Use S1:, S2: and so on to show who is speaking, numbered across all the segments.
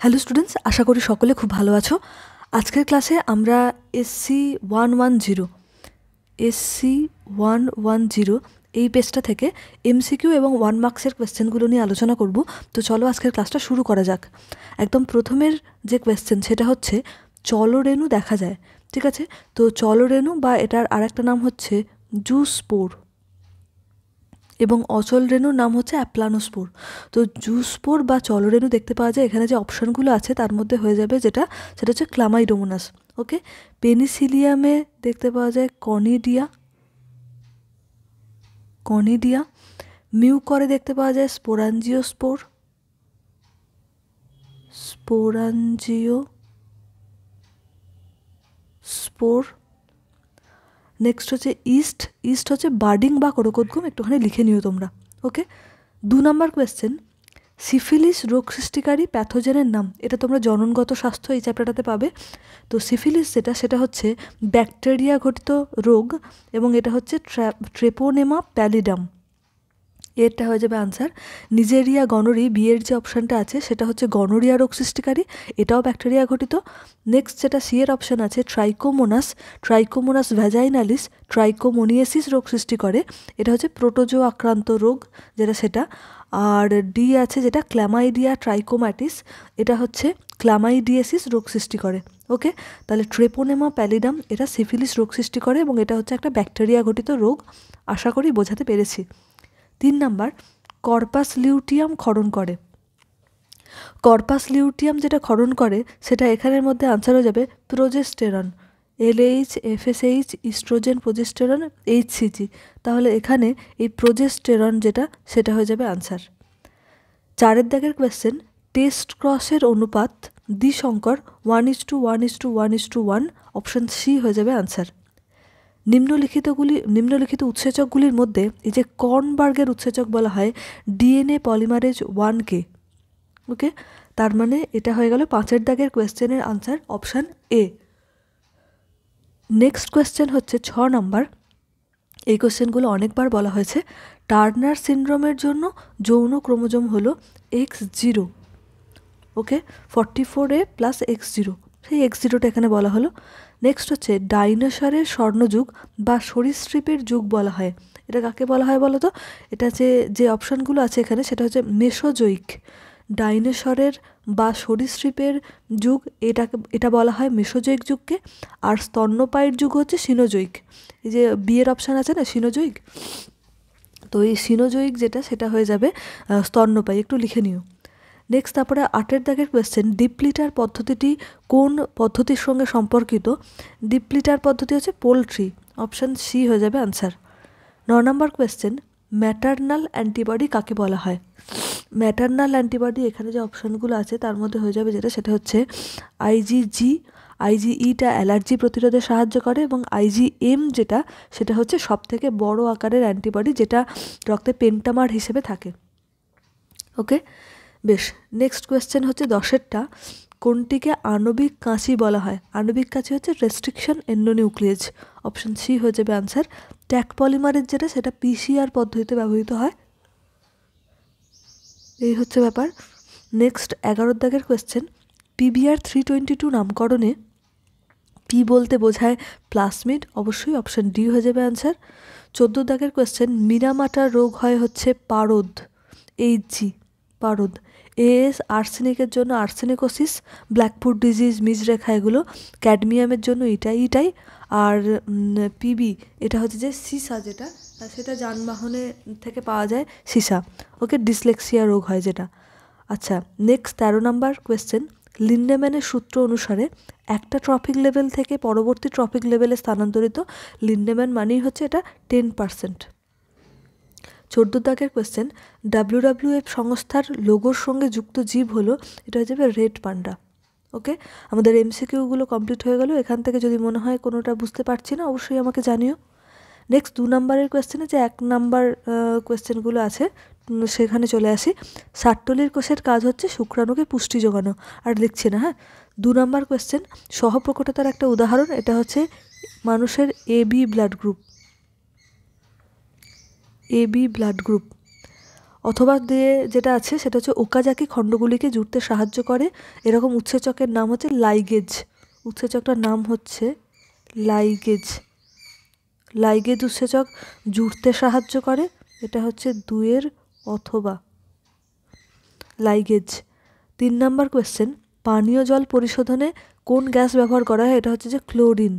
S1: Hello students আশা করি সকলে খুব ভালো আছো। আজকের ক্লাসে আমরা SC one one zero SC one one zero এই পেজটা থেকে এমসিকিউ এবং ওয়ান মার্কসের কোয়েশ্চেনগুলো নিয়ে আলোচনা করব। তো চলো আজকের ক্লাসটা শুরু করা যাক। একদম প্রথমের যে কোয়েশ্চেন সেটা হচ্ছে চলরেণু দেখা যায়, ঠিক আছে? তো চলরেণু বা এটার আরেকটা নাম হচ্ছে জুসপোর এবং অচল রেণুর নাম হচ্ছে অ্যাপ্লানোস্পোর। তো জুসপোর বা চলরেণু দেখতে পাওয়া যায়, এখানে যে অপশানগুলো আছে তার মধ্যে হয়ে যাবে যেটা, সেটা হচ্ছে ক্লামাইডোমোনাস, ওকে? পেনিসিলিয়ামে দেখতে পাওয়া যায় কনিডিয়া কনিডিয়া। মিউকরে দেখতে পাওয়া যায় স্পোরাঞ্জিওস্পোর, স্পোরাঞ্জিও, স্পোর। নেক্সট হচ্ছে ইস্ট ইস্ট হচ্ছে বার্ডিং বা করকোদ্গম, একটুখানি লিখে নিও তোমরা ওকে দু নম্বর কোয়েশ্চেন সিফিলিস রোগ সৃষ্টিকারী প্যাথোজেনের নাম, এটা তোমরা জননগত স্বাস্থ্য এই চ্যাপ্টারটাতে পাবে। তো সিফিলিস যেটা, সেটা হচ্ছে ব্যাকটেরিয়া ঘটিত রোগ এবং এটা হচ্ছে ট্রেপোনেমা প্যালিডাম এরটা হয়ে যাবে আনসার নিজেরিয়া গনরি বিয়ের যে অপশানটা আছে, সেটা হচ্ছে গনোরিয়া রোগ সৃষ্টিকারী, এটাও ব্যাকটেরিয়া ঘটিত। নেক্সট যেটা সি এর অপশান আছে ট্রাইকোমোনাস ট্রাইকোমোনাস ভ্যাজাইনালিস ট্রাইকোমোনিয়াসিস রোগ সৃষ্টি করে। এটা হচ্ছে প্রোটোজো আক্রান্ত রোগ, যেটা সেটা। আর ডি আছে যেটা ক্ল্যামাইডিয়া ট্রাইকোম্যাটিস এটা হচ্ছে ক্ল্যামাইডিয়াসিস রোগ সৃষ্টি করে। ওকে তাহলে ট্রেপোনেমা প্যালিডাম এটা সিফিলিস রোগ সৃষ্টি করে এবং এটা হচ্ছে একটা ব্যাকটেরিয়া ঘটিত রোগ। আশা করি বোঝাতে পেরেছি। তিন নাম্বার কর্পাস লিউটিয়াম ক্ষরণ করে। কর্পাস লিউটিয়াম যেটা ক্ষরণ করে, সেটা এখানের মধ্যে আনসার হয়ে যাবে progesterone LH FSH oestrogen progesterone HCG তাহলে এখানে এই প্রোজেস্টেরন যেটা, সেটা হয়ে যাবে আনসার চারের দাগের কোয়েশ্চেন টেস্ট ক্রসের অনুপাত দ্বিসংকর one is two one is two one is two one option C হয়ে যাবে আনসার নিম্নলিখিতগুলি নিম্নলিখিত উৎসেচকগুলির মধ্যে এই যে কর্নবার্গের উৎসেচক বলা হয় ডিএনএ পলিমারেজ ওয়ানকে, ওকে? তার মানে এটা হয়ে গেল পাঁচের দাগের কোয়েশ্চেনের answer option A. Next question হচ্ছে ছ নম্বর। এই কোয়েশ্চেনগুলো অনেকবার বলা হয়েছে। টার্নার সিন্ড্রোমের জন্য যৌন ক্রোমোজোম হলো X zero, okay? Forty four A plus X zero. সেই এক্স জিরোটা এখানে বলা হলো। নেক্সট হচ্ছে ডাইনোসরের স্বর্ণযুগ বা সরীসৃপের যুগ বলা হয়। এটা কাকে বলা হয় বলো তো এটা যে যে অপশানগুলো আছে এখানে সেটা হচ্ছে মেসোজৈক। ডাইনোসরের বা সরীসৃপের যুগ, এটাকে, এটা বলা হয় মেসোজৈক যুগকে। আর স্তন্যপায়ের যুগ হচ্ছে সিনোজৈক। এই যে বিয়ের অপশান আছে না, সিনোজৈক? তো এই সিনোজৈক যেটা, সেটা হয়ে যাবে স্তন্যপায়ী। একটু লিখে নিও। নেক্সট তারপরে আটের দাগের কোয়েশ্চেন ডিপ্লিটার পদ্ধতিটি কোন পদ্ধতির সঙ্গে সম্পর্কিত? ডিপ্লিটার পদ্ধতি হচ্ছে পোলট্রি অপশান সি হয়ে যাবে আনসার ন নম্বর কোয়েশ্চেন ম্যাটার্নাল অ্যান্টিবডি কাকে বলা হয়? ম্যাটার্নাল অ্যান্টিবডি এখানে যে অপশানগুলো আছে, তার মধ্যে হয়ে যাবে যেটা, সেটা হচ্ছে আইজিজি আইজিইটা অ্যালার্জি প্রতিরোধে সাহায্য করে এবং আইজিএম যেটা, সেটা হচ্ছে সব থেকে বড় আকারের অ্যান্টিবডি যেটা রক্তে পেন্টামার হিসেবে থাকে। ওকে বেশ নেক্সট কোয়েশ্চেন হচ্ছে দশেরটা। কোনটিকে আণবিক কাঁচি বলা হয়? আণবিক কাঁচি হচ্ছে রেস্ট্রিকশন এন্ডোনিউক্লিয়েজ অপশন সি হয়ে যাবে আনসার ট্যাক পলিমারের যেটা, সেটা পিসিআর পদ্ধতিতে ব্যবহৃত হয়। এই হচ্ছে ব্যাপার। নেক্সট এগারোর দাগের question PBR three twenty two নামকরণে P বলতে বোঝায় প্লাসমিড অবশ্যই অপশান ডি হয়ে যাবে আনসার চোদ্দ দাগের কোয়েশ্চেন মিরামাটার রোগ হয় হচ্ছে পারদ এইচ জি পারদ। এএস আর্সেনিকের জন্য আর্সেনিকোসিস ব্ল্যাকফুট ডিজিজ, মিজরেখা, এগুলো ক্যাডমিয়ামের জন্য এটাই এটাই। আর পিবি, এটা হচ্ছে যে সিসা যেটা সেটা যানবাহনে থেকে পাওয়া যায় সিসা। ওকে ডিসলেক্সিয়া রোগ হয় যেটা। আচ্ছা নেক্সট তেরো নাম্বার কোয়েশ্চেন লিন্ডেম্যানের সূত্র অনুসারে একটা ট্রফিক লেভেল থেকে পরবর্তী ট্রফিক লেভেলে স্থানান্তরিত লিন্ডেম্যান মানেই হচ্ছে এটা টেন পার্সেন্ট চোদ্দ দাগের কোয়েশ্চেন ডাব্লিউডাব্লিউএফ সংস্থার লোগোর সঙ্গে যুক্ত জীব হলো, এটা হয়ে যাবে রেড পান্ডা ওকে আমাদের এমসিকিউগুলো কমপ্লিট হয়ে গেল, এখান থেকে যদি মনে হয় কোনোটা বুঝতে পারছি না, অবশ্যই আমাকে জানিও। নেক্সট দু নম্বরের কোয়েশ্চেনে যে এক নাম্বার কোয়েশ্চেনগুলো আছে সেখানে চলে আসি। সাট্টলির কোষের কাজ হচ্ছে শুক্রাণুকে পুষ্টি যোগানো, আর লিখছি না হ্যাঁ? দু নম্বর কোয়েশ্চেন সহপ্রকটতার একটা উদাহরণ, এটা হচ্ছে মানুষের A B blood group A B blood group. অথবা দিয়ে যেটা আছে সেটা হচ্ছে ওকাজাকি খণ্ডগুলিকে জুড়তে সাহায্য করে। এরকম উৎসেচকের নাম হচ্ছে লাইগেজ। উৎসেচকটার নাম হচ্ছে লাইগেজ। লাইগেজ উৎসেচক জুড়তে সাহায্য করে, এটা হচ্ছে দুয়ের অথবা। লাইগেজ। তিন নাম্বার কোয়েশ্চেন, পানীয় জল পরিশোধনে কোন গ্যাস ব্যবহার করা হয়? এটা হচ্ছে যে ক্লোরিন।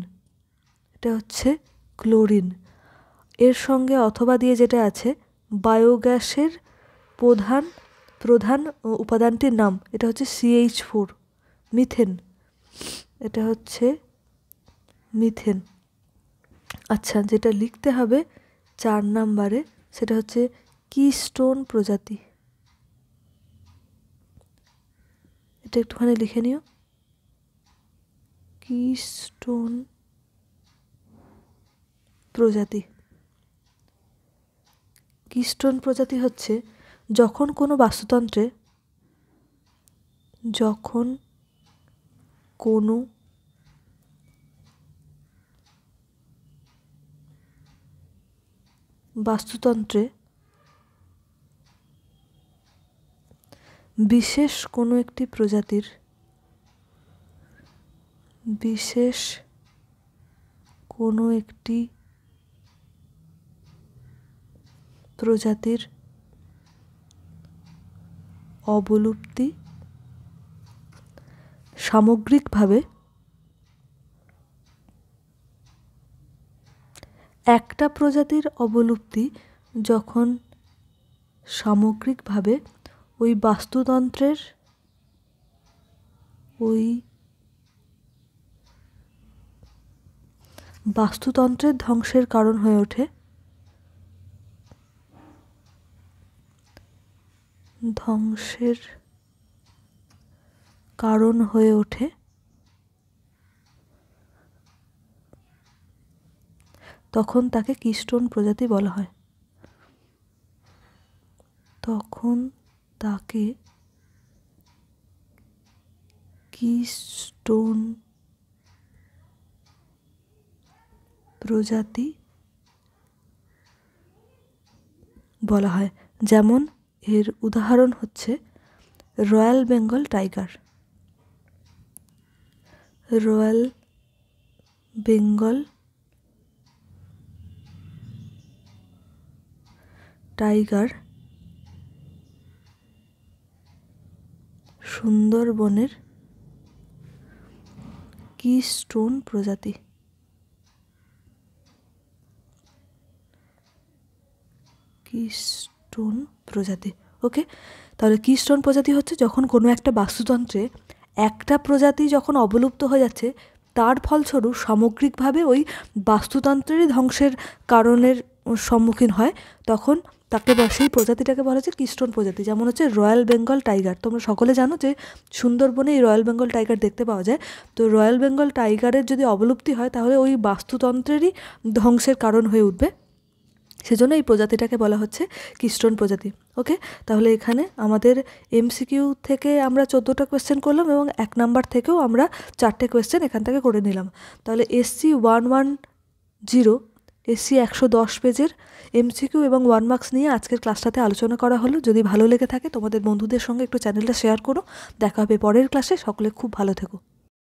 S1: এটা হচ্ছে ক্লোরিন। এর সঙ্গে অথবা দিয়ে যেটা আছে বায়োগ্যাসের প্রধান প্রধান উপাদানটির নাম, এটা হচ্ছে সিএইচ ফোর মিথেন এটা হচ্ছে মিথেন আচ্ছা যেটা লিখতে হবে চার নাম্বারে, সেটা হচ্ছে কিস্টোন প্রজাতি। এটা একটুখানি লিখে নিও। কিস্টোন প্রজাতি। কিস্টোন প্রজাতি হচ্ছে যখন কোনো বাস্তুতন্ত্রে, যখন কোনো বাস্তুতন্ত্রে বিশেষ কোনো একটি প্রজাতির, বিশেষ কোনো একটি প্রজাতির অবলুপ্তি সামগ্রিকভাবে একটা প্রজাতির অবলুপ্তি যখন সামগ্রিকভাবে ওই বাস্তুতন্ত্রের ওই বাস্তুতন্ত্রের ধ্বংসের কারণ হয়ে ওঠে ধ্বংসের কারণ হয়ে ওঠে। তখন তাকে কিস্টোন প্রজাতি বলা হয়। তখন তাকে কিস্টোন প্রজাতি বলা হয়। যেমন এর উদাহরণ হচ্ছে royal Bengal tiger. Royal Bengal tiger সুন্দরবনের কিস্টোন প্রজাতি। কিস্টোন প্রজাতি ওকে তাহলে কিস্টোন প্রজাতি হচ্ছে যখন কোনো একটা বাস্তুতন্ত্রে একটা প্রজাতি যখন অবলুপ্ত হয়ে যাচ্ছে, তার ফলস্বরূপ সামগ্রিকভাবে ওই বাস্তুতন্ত্রেরই ধ্বংসের কারণের সম্মুখীন হয়, তখন তাকে সেই প্রজাতিটাকে বলা হচ্ছে কিস্টোন প্রজাতি। যেমন হচ্ছে রয়্যাল বেঙ্গল টাইগার। তোমরা সকলে জানো যে সুন্দরবনে এই রয়্যাল বেঙ্গল টাইগার দেখতে পাওয়া যায়। তো রয়্যাল বেঙ্গল টাইগারের যদি অবলুপ্তি হয়, তাহলে ওই বাস্তুতন্ত্রেরই ধ্বংসের কারণ হয়ে উঠবে। সেজন্য এই প্রজাতিটাকে বলা হচ্ছে কিস্টোন প্রজাতি, ওকে? তাহলে এখানে আমাদের এমসিকিউ থেকে আমরা চোদ্দোটা কোয়েশ্চেন করলাম এবং এক নাম্বার থেকেও আমরা চারটে কোয়েশ্চেন এখান থেকে করে নিলাম। তাহলে SC one one zero SC একশো দশ পেজের এমসিকিউ এবং ওয়ান মার্কস নিয়ে আজকের ক্লাসটাতে আলোচনা করা হলো। যদি ভালো লেগে থাকে তোমাদের বন্ধুদের সঙ্গে একটু চ্যানেলটা শেয়ার করো। দেখা হবে পরের ক্লাসে সকলে খুব ভালো থেকো।